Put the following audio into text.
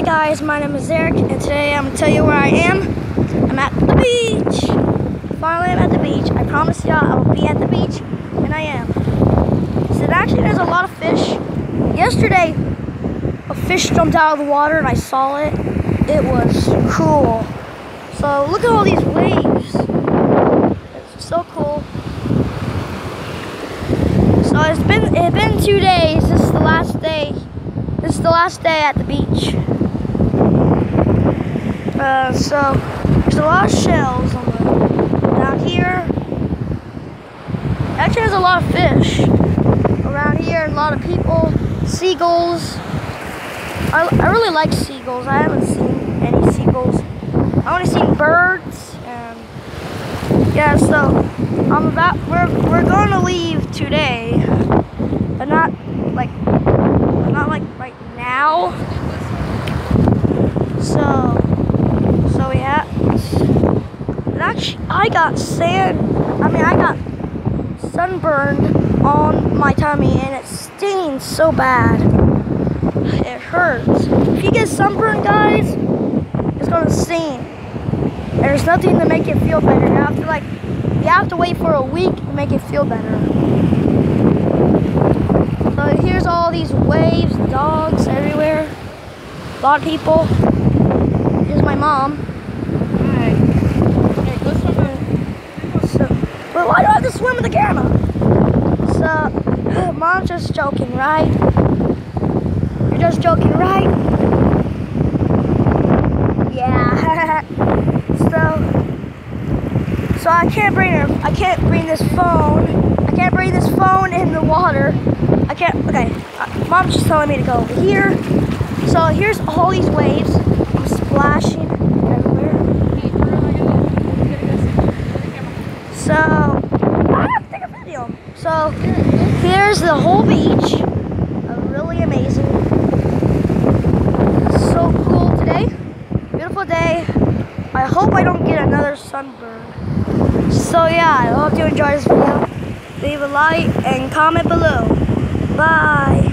Hi guys, my name is Zarek, and today I'm gonna tell you where I am. I'm at the beach. Finally, I'm at the beach. I promise y'all I will be at the beach, and I am. So actually, there's a lot of fish. Yesterday, a fish jumped out of the water, and I saw it. It was cool. So look at all these waves. It's so cool. So it's been it's been two days. This is the last day. This is the last day at the beach. Uh, so there's a lot of shells down here. Actually, there's a lot of fish around here. A lot of people, seagulls. I, I really like seagulls. I haven't seen any seagulls. I only seen birds and yeah. So I'm about we're we're going to leave today, but not like not like right now. So so we have. Actually, I got sand. I mean, I got sunburned on my tummy, and it stings so bad. It hurts. If you get sunburned, guys, it's gonna sting. There's nothing to make it feel better. You have to like, you have to wait for a week to make it feel better. So here's all these waves, dogs everywhere. A lot of people. Here's my mom. Hi. Hey, go swim So, but why do I have to swim with the camera? So, mom's just joking, right? You're just joking, right? Yeah. so, so I can't bring her. I can't bring this phone. I can't bring this phone in the water. I can't. Okay. Uh, Mom's just telling me to go over here. So here's all these waves. I'm splashing everywhere. Hey, we're gonna go. We're gonna go sit the camera. So, I take a video. So, here's the whole beach. Really amazing. So cool today. Beautiful day. I hope I don't get another sunburn. So yeah, I hope you enjoy this video. Leave a like and comment below. Bye.